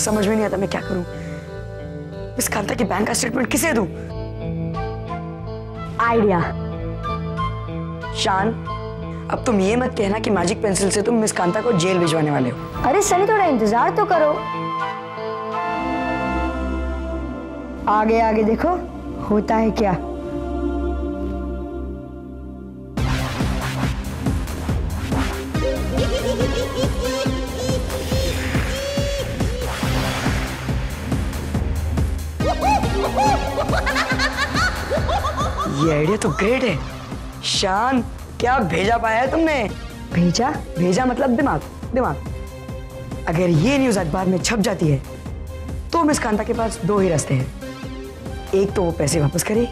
समझ में नहीं आता मैं क्या करूँ। इस कांता की बैंक का स्टेटमेंट किसे दूँ? आइडिया शान अब तुम ये मत कहना कि मैजिक पेंसिल से तुम मिस कांता को जेल भिजवाने वाले हो। अरे सनी थोड़ा इंतज़ार तो करो। आगे आगे देखो होता है क्या? ये आइडिया तो ग्रेट है। शान क्या भेजा पाया है तुमने? भेजा? भेजा मतलब दिमाग दिमाग। अगर ये न्यूज़ अखबार में छप जाती है तो मिस कांता के पास दो ही रास्ते हैं। एक तो वो पैसे वापस करे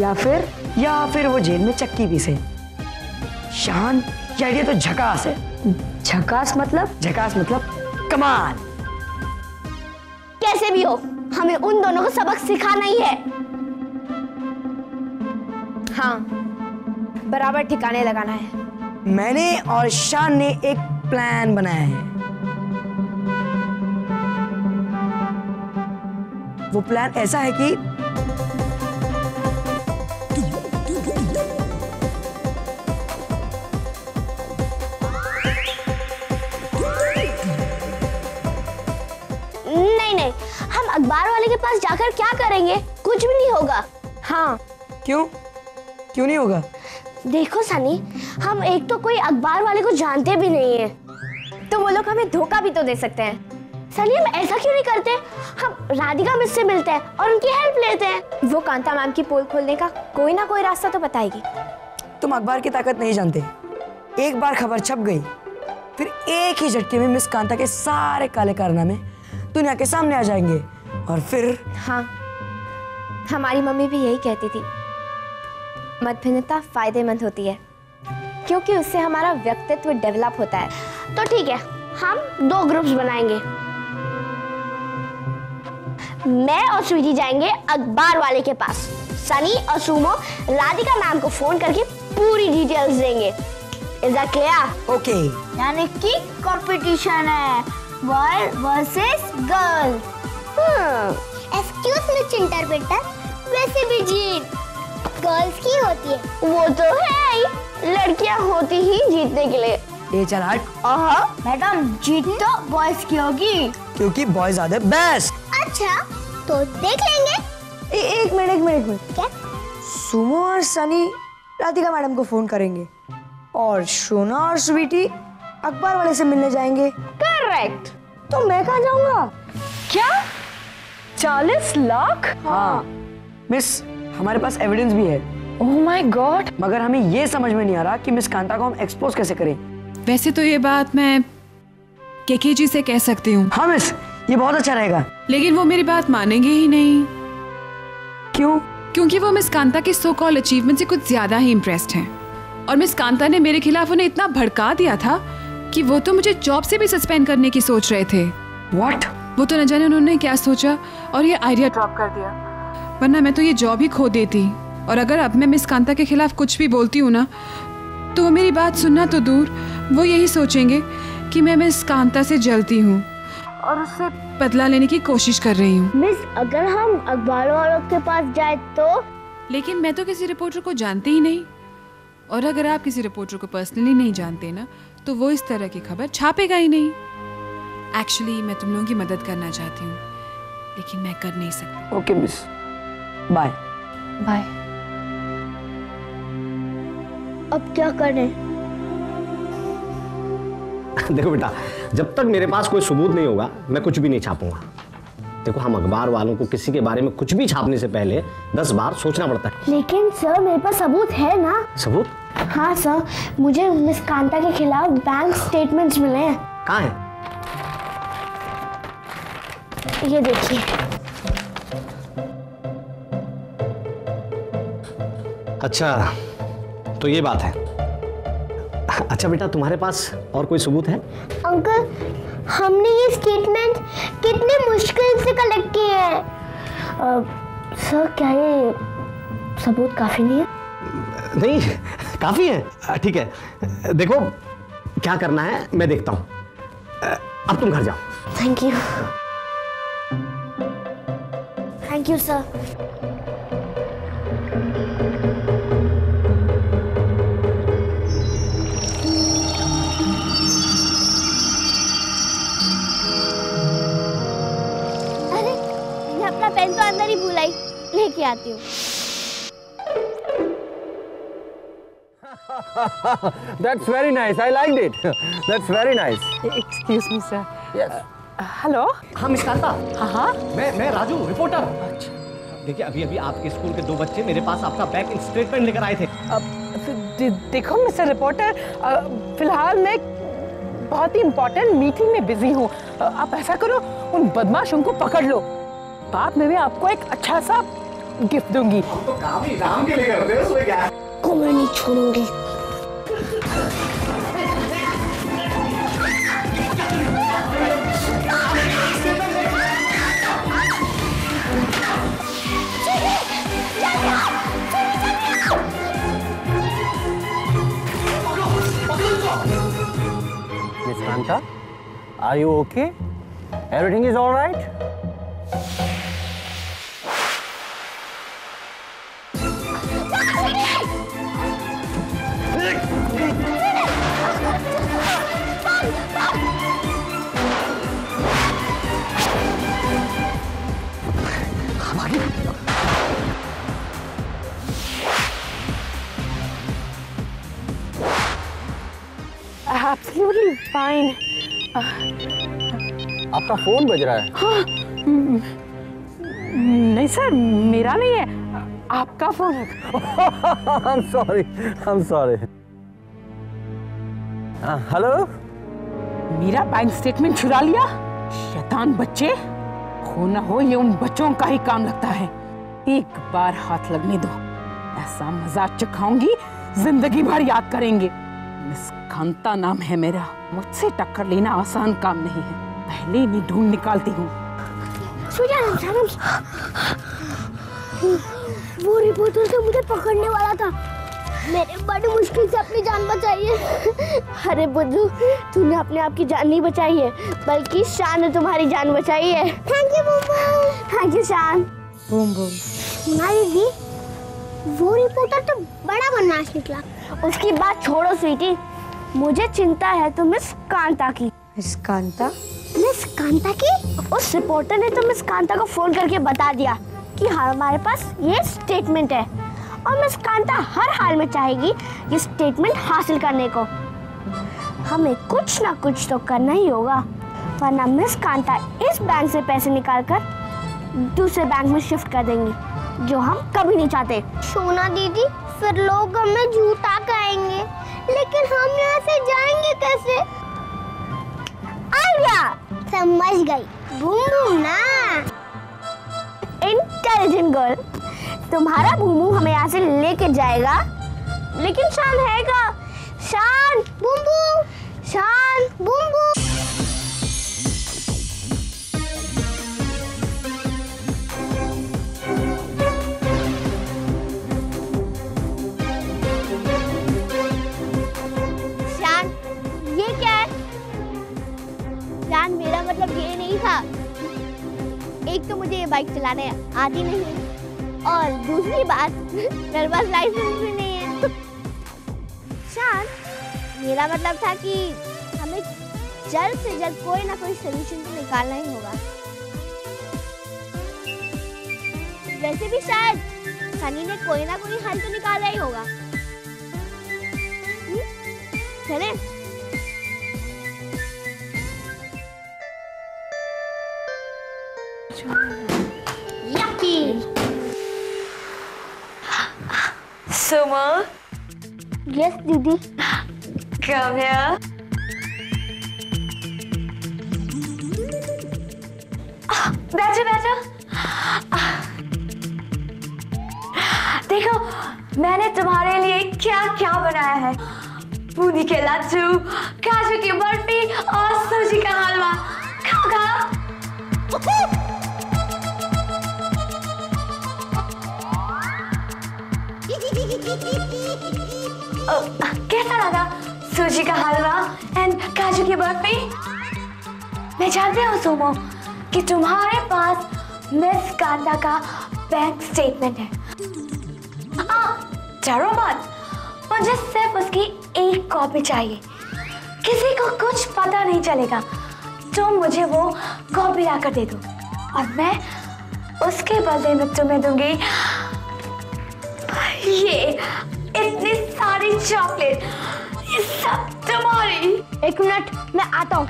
या फिर या फिर वो जेल में चक्की पीसे शान ये आइडिया तो झकास है। झकास मतलब? झकास मतलब कमाल। कैसे भी हो हमें उन दोनों को सबक सिखाना ही है। हाँ बराबर ठिकाने लगाना है। मैंने और शान ने एक प्लान बनाया है। वो प्लान ऐसा है कि नहीं नहीं हम अखबार वाले के पास जाकर क्या करेंगे? कुछ भी नहीं होगा। हाँ। क्यों? क्यों नहीं होगा? देखो सनी हम एक तो कोई अखबार वाले को जानते भी नहीं है। तो वो लोग हमें धोखा भी तो दे सकते हैं। सनी हम ऐसा क्यों नहीं करते? हम राधिका मिस से मिलते हैं और उनकी हेल्प लेते हैं। वो कांता मैम की पोल खोलने का कोई ना कोई रास्ता तो बताएगी। तुम अखबार की ताकत नहीं जानते। एक बार खबर छप गई फिर एक ही झटके में मिस कांता के सारे काले कारनामे दुनिया के सामने आ जाएँगे। और फिर हाँ हमारी मम्मी भी यही कहती थी। मतभिन्नता फ़ायदेमंद होती है क्योंकि उससे हमारा व्यक्तित्व डेवलप होता है। तो ठीक है हम दो ग्रुप्स बनाएँगे। मैं और स्वीटी जाएँगे अखबार वाले के पास। सनी और सुमो राधिका मैम को फ़ोन करके पूरी डिटेल्स देंगे। इज़ दैट क्लियर ओके यानी कि कंपटीशन है। Boy versus girl excuse me चिंटर बेटा। वैसे भी जीत। गर्ल्स की होती है। वो तो है ही। लड़कियाँ होती ही जीतने के लिए। ये चल हट मैडम जीत तो बॉयज़ की होगी। क्योंकि बॉयज़ आर द बेस्ट अच्छा तो देख लेंगे। एक मिनट एक मिनट एक मिनट। क्या? सुमो और सनी राधिका मैडम को फ़ोन करेंगे। और सोना और स्वीटी अखबार वाले से मिलने जाएँगे। करेक्ट तो मैं कहाँ जाऊँगा? क्या? चालीस लाख? हाँ। मिस हमारे पास एविडेंस भी है। ओह माय गॉड मगर हमें ये समझ में नहीं आ रहा कि मिस कांता को हम एक्सपोज कैसे करें। वैसे तो ये बात मैं केके जी से कह सकती हूँ। हाँ मिस ये बहुत अच्छा रहेगा। लेकिन वो मेरी बात मानेंगे ही नहीं। क्यों? क्योंकि वो मिस कांता के सो कॉल अचीवमेंट से कुछ ज़्यादा ही इम्प्रेस्ड हैं। और मिस कांता ने मेरे खिलाफ उन्हें इतना भड़का दिया था कि वो तो मुझे जॉब से भी सस्पेंड करने की सोच रहे थे। व्हाट वो तो न जाने उन्होंने क्या सोचा और ये आइडिया ड्रॉप कर दिया। वरना मैं तो ये जॉब ही खो देती। और अगर अब मैं मिस कांता के खिलाफ कुछ भी बोलती हूँ ना तो वो मेरी बात सुनना तो दूर। वो यही सोचेंगे कि मैं मिस कांता से जलती हूँ और उससे बदला लेने की कोशिश कर रही हूँ। मिस अगर हम अखबार वालों के पास जाए तो? लेकिन मैं तो किसी रिपोर्टर को जानती ही नहीं। और अगर आप किसी रिपोर्टर को पर्सनली नहीं जानते ना तो वो इस तरह की खबर छापेगा ही नहीं। एक्चुअली मैं तुम लोगों की मदद करना चाहती हूँ लेकिन मैं कर नहीं सकती। ओके मिस बाय बाय अब क्या करें? देखो बेटा जब तक मेरे पास कोई सबूत नहीं होगा मैं कुछ भी नहीं छापूँगा। देखो हम अखबार वालों को किसी के बारे में कुछ भी छापने से पहले दस बार सोचना पड़ता है। लेकिन सर मेरे पास सबूत है ना? सबूत? हाँ सर मुझे मिस कांता के खिलाफ बैंक स्टेटमेंट्स मिले हैं। कहाँ है? ये देखिए। अच्छा तो ये बात है। अच्छा बेटा तुम्हारे पास और कोई सबूत है? अंकल हमने ये स्टेटमेंट कितने मुश्किल से कलेक्ट किए हैं। सर क्या ये सबूत काफ़ी नहीं है? नहीं काफ़ी है। ठीक है देखो क्या करना है मैं देखता हूँ। अब तुम घर जाओ। Thank you thank you sir pen तो अंदर ही भूल आई लेके आती हूँ। That's very nice. I liked it. That's very nice. Excuse me sir Yes. Hello हाँ मिस कांता हाँ हाँ मैं मैं राजू रिपोर्टर देखिए अभी अभी आपके स्कूल के दो बच्चे मेरे पास आपका बैंक स्टेटमेंट लेकर आए थे। अब दे- देखो मिस्टर रिपोर्टर फ़िलहाल मैं बहुत ही इम्पोर्टेंट मीटिंग में बिज़ी हूँ। आप ऐसा करो उन बदमाशों को पकड़ लो। बाद में मैं आपको एक अच्छा सा गिफ्ट दूँगी तो काम ही काम के लिए करते हैं उसमें क्या को मैं नहीं छोड़ूँगी Miss Kanta, are you okay? Everything is all right? Absolutely fine आपका फ़ोन बज रहा है हाँ, नहीं सर मेरा नहीं है आपका फ़ोन है I'm sorry. I'm sorry. Uh, hello? मेरा बैंक स्टेटमेंट चुरा लिया शैतान बच्चे हो ना हो ये उन बच्चों का ही काम लगता है एक बार हाथ लगने दो ऐसा मज़ाक चखाऊँगी ज़िंदगी भर याद करेंगे मिस कांता नाम है मेरा। मुझसे टक्कर लेना आसान काम नहीं है। पहले इन्हें ढूंढ निकालती हूँ। वो रिपोर्टर से मुझे पकड़ने वाला था। मैंने बड़ी मुश्किल से अपनी जान बचाई है। अरे बुद्धू तूने अपने आप की जान नहीं बचाई है बल्कि शान ने तुम्हारी जान बचाई है। Thank you thank you Shaan boom boom दीदी वो रिपोर्टर तो बड़ा बदमाश निकला। उसकी बात छोड़ो स्वीटी मुझे चिंता है तो मिस कांता की। मिस कांता? मिस कांता की? उस रिपोर्टर ने तो मिस कांता को फ़ोन करके बता दिया कि हमारे पास ये स्टेटमेंट है। और मिस कांता हर हाल में चाहेगी ये स्टेटमेंट हासिल करने को। हमें कुछ ना कुछ तो करना ही होगा। वरना मिस कांता इस बैंक से पैसे निकालकर दूसरे बैंक में शिफ्ट कर देंगी जो हम कभी नहीं चाहते। सोना दीदी फिर लोग हमें झूठा कहेंगे। लेकिन हम यहाँ से जाएँगे कैसे? समझ गई। भूम भूम ना। इंटेलिजेंट गर्ल तुम्हारा भूमू हमें यहाँ से लेके जाएगा। लेकिन शान है का शान बूम शान बुम्बू बूम चलाने आती नहीं और दूसरी बात मेरे पास लाइसेंस भी नहीं है। शान मेरा मतलब था कि हमें जल्द से जल्द कोई ना कोई सोल्यूशन तो निकालना ही होगा। वैसे भी शायद सनी ने कोई ना कोई हल तो निकाला ही होगा। हम्म? चलें सुमो। Yes, दीदी। कम here. बैठो बैठो। देखो मैंने तुम्हारे लिए क्या क्या बनाया है। बूंदी के लड्डू काजू की बर्फ़ी सूजी का हलवा एंड काजू की बर्फ़ी मैं जानती हूँ, सुमो, कि तुम्हारे पास मिस कांता का बैंक स्टेटमेंट है। हाँ डरो मत मुझे सिर्फ़ उसकी एक कॉपी चाहिए। किसी को कुछ पता नहीं चलेगा तो मुझे वो कॉपी लाकर दे दो। और मैं उसके बदले में तुम्हें दूँगी। ये इतनी सारी चॉकलेट ये सब तुम्हारी। एक मिनट, मैं आता हूँ।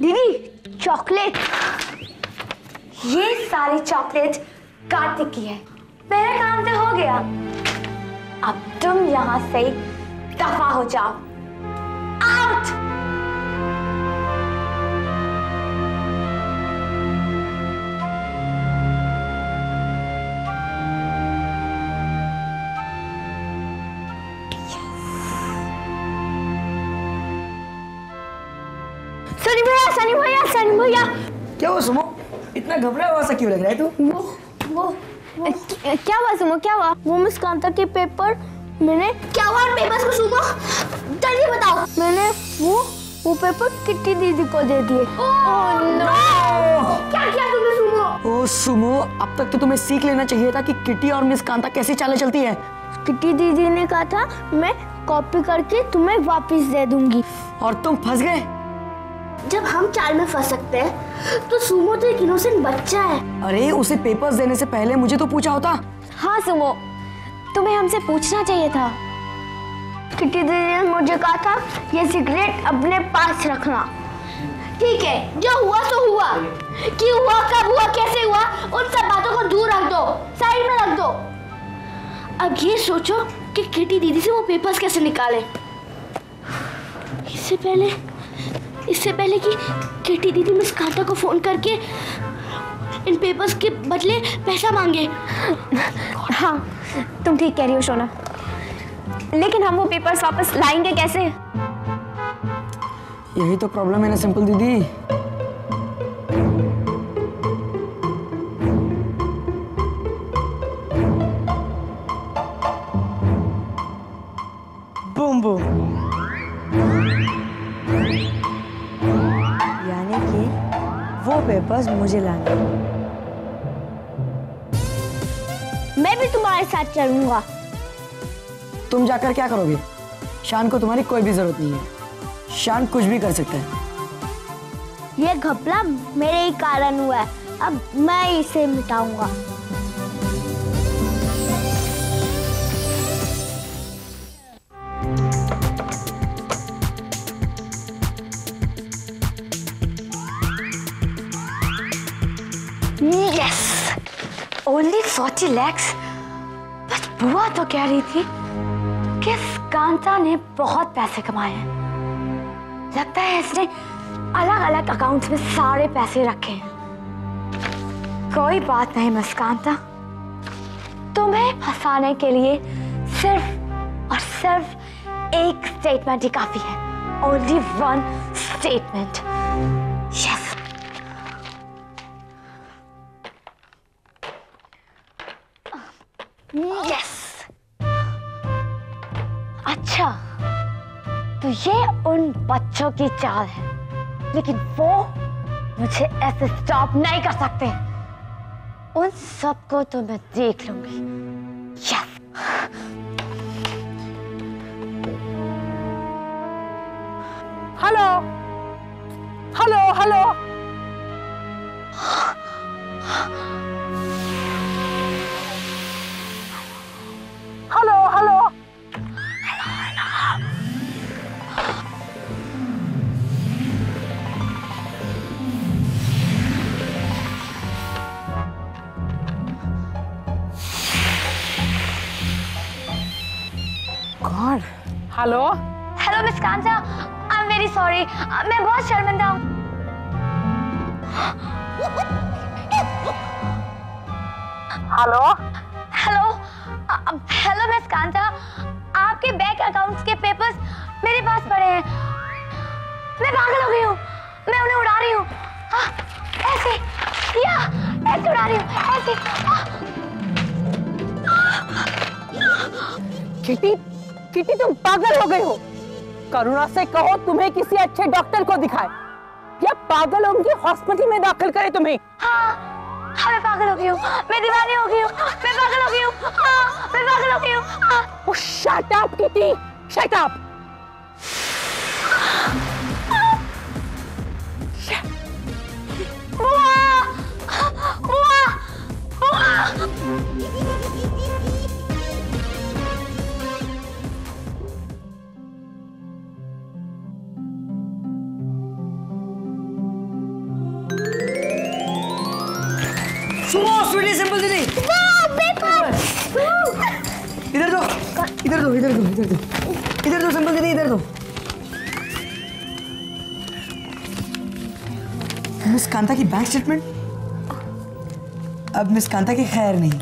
दीदी, चॉकलेट। ये सारी चॉकलेट कार्तिक की है। मेरा काम तो हो गया। अब तुम यहाँ से दफ़ा हो जाओ। आउट। भैया क्या हुआ सुमो? इतना घबरा हुआ सा क्यों लग रहा है तू? वो वो क्या क्या हुआ सुमो? क्या हुआ? वो मिस कांता के पेपर मैंने क्या हुआ पेपर्स को सुमो? जल्दी बताओ। मैंने वो वो पेपर किट्टी दीदी को दे दिए। ओह नो क्या किया तुमने सुमो? ओ सुमो अब तक तो तुम्हें सीख लेना चाहिए था कि किटी और मिस कांता कैसी चालें चलती है। किट्टी दीदी ने कहा था मैं कॉपी करके तुम्हें वापस दे दूँगी. और तुम फंस गए? जब हम चाल में फंस सकते हैं तो सुमो तो एक इनोसेंट बच्चा है। अरे उसे पेपर्स देने से पहले मुझे तो पूछा होता। हाँ सुमो तुम्हें हमसे पूछना चाहिए था। किट्टी दीदी ने मुझे कहा था ये सिगरेट अपने पास रखना। ठीक है जो हुआ सो हुआ। क्यों हुआ कब हुआ कैसे हुआ उन सब बातों को दूर रख दो साइड में रख दो। अब ये सोचो कि किटी दीदी से वो पेपर्स कैसे निकाले। इससे पहले इससे पहले कि केटी दीदी मिस कांता को फ़ोन करके इन पेपर्स के बदले पैसा मांगे। हाँ तुम ठीक कह रही हो सोना लेकिन हम वो पेपर्स वापस लाएँगे कैसे? यही तो प्रॉब्लम है ना सिंपल दीदी। बूम बूम वो पेपर्स मुझे लाना मैं भी तुम्हारे साथ चलूँगा। तुम जाकर क्या करोगे? शान को तुम्हारी कोई भी ज़रूरत नहीं है। शान कुछ भी कर सकता है। यह घपला मेरे ही कारण हुआ है। अब मैं इसे मिटाऊँगा। फोर्टी लैक्स? बस बुआ तो कह रही थी कि कांता ने बहुत पैसे कमाए हैं। लगता है इसने अलग अलग अकाउंट्स में सारे पैसे रखे हैं। कोई बात नहीं, मिस कांता। तुम्हें फंसाने के लिए सिर्फ़ और सिर्फ़ एक स्टेटमेंट ही काफ़ी है। ओनली वन स्टेटमेंट ये उन बच्चों की चाल है। लेकिन वो मुझे ऐसे स्टॉप नहीं कर सकते। उन सबको तो मैं देख लूँगी। Hello hello hello miss Kanta आपके बैंक अकाउंट्स के पेपर्स मेरे पास पड़े हैं। मैं पागल हो गई हूँ। मैं उन्हें उड़ा रही हूँ। हाँ, ऐसे। या ऐसे उड़ा रही हूँ। ऐसे। किटी किटी तुम पागल हो गई हो। करुणा से कहो तुम्हें किसी अच्छे डॉक्टर को दिखाए। पागल होगी हॉस्पिटल में दाखिल करे तुम्हें। हाँ हाँ मैं पागल हो गई हूँ। मैं दीवानी हो गई हूँ। मैं पागल हो गई हूँ। हाँ मैं पागल हो गई हूँ। हाँ। इधर दो इधर दो इधर दो दीदी इधर दो मिस कांता की बैंक स्टेटमेंट अब मिस कांता की खैर नहीं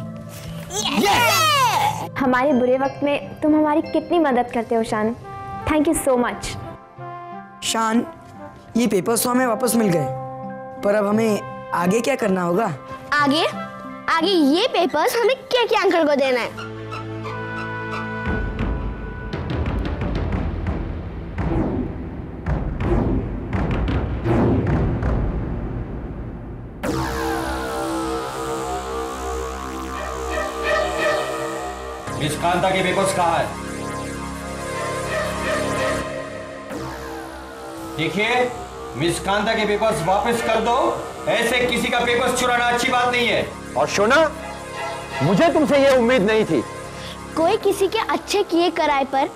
हमारे बुरे वक्त में तुम हमारी कितनी मदद करते हो Shaan? Thank you so much शान ये पेपर्स तो हमें वापस मिल गए। पर अब हमें आगे क्या करना होगा? आगे? आगे ये पेपर्स हमें के के अंकल को देना है? मिस कांता के पेपर्स कहाँ है? देखिए मिस कांता के पेपर्स वापस कर दो। ऐसे किसी का पेपर्स चुराना अच्छी बात नहीं है। और शोना मुझे तुमसे ये उम्मीद नहीं थी। कोई किसी के अच्छे किए कराए पर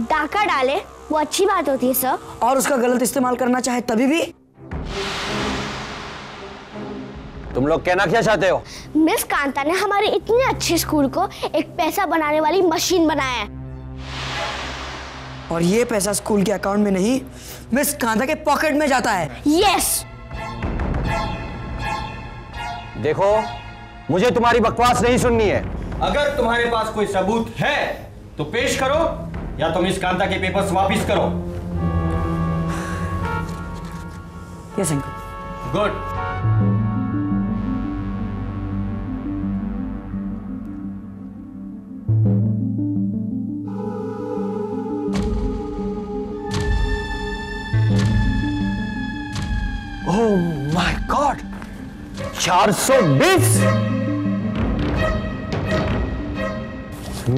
डाका डाले वो अच्छी बात होती है सर। और उसका गलत इस्तेमाल करना चाहे तभी भी? तुम लोग कहना क्या चाहते हो? मिस कांता ने हमारे इतने अच्छे स्कूल को एक पैसा बनाने वाली मशीन बनाया है। और ये पैसा स्कूल के अकाउंट में नहीं मिस कांता के पॉकेट में जाता है। यस देखो मुझे तुम्हारी बकवास नहीं सुननी है। अगर तुम्हारे पास कोई सबूत है तो पेश करो या तो मिस कांता के पेपर्स वापस करो। Yes uncle good my god 420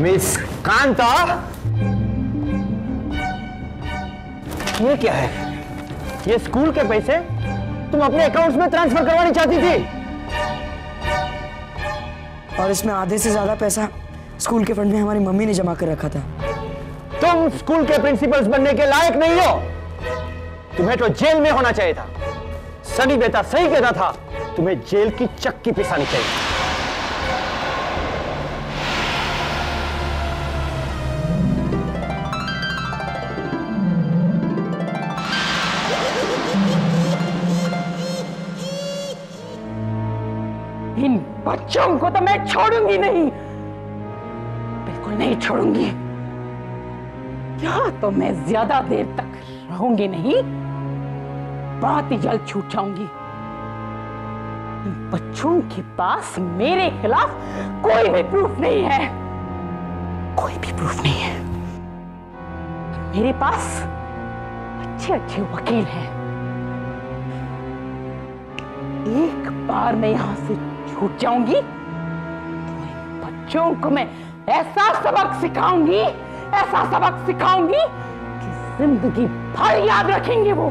miss Kanta ये क्या है? ये स्कूल के पैसे? तुम अपने अकाउंट्स में ट्रांसफ़र करवानी चाहती थी? और इसमें आधे से ज़्यादा पैसा स्कूल के फंड में हमारी मम्मी ने जमा कर रखा था। तुम स्कूल के प्रिंसिपल्स बनने के लायक नहीं हो। तुम्हें तो जेल में होना चाहिए था। सनी बेटा सही कहता था, तुम्हें जेल की चक्की पिसानी चाहिए। इन बच्चों को तो मैं छोड़ूँगी नहीं। बिल्कुल नहीं छोड़ूँगी। क्या तो मैं ज़्यादा देर तक रहूँगी नहीं। बहुत ही जल्द छूट जाऊँगी। इन बच्चों के पास मेरे खिलाफ कोई भी प्रूफ नहीं है। कोई भी प्रूफ नहीं है। मेरे पास अच्छे अच्छे वकील हैं। एक बार मैं यहाँ से छूट जाऊँगी तो इन बच्चों को मैं ऐसा सबक सिखाऊँगी, ऐसा सबक सिखाऊँगी कि ज़िंदगी भर याद रखेंगे वो?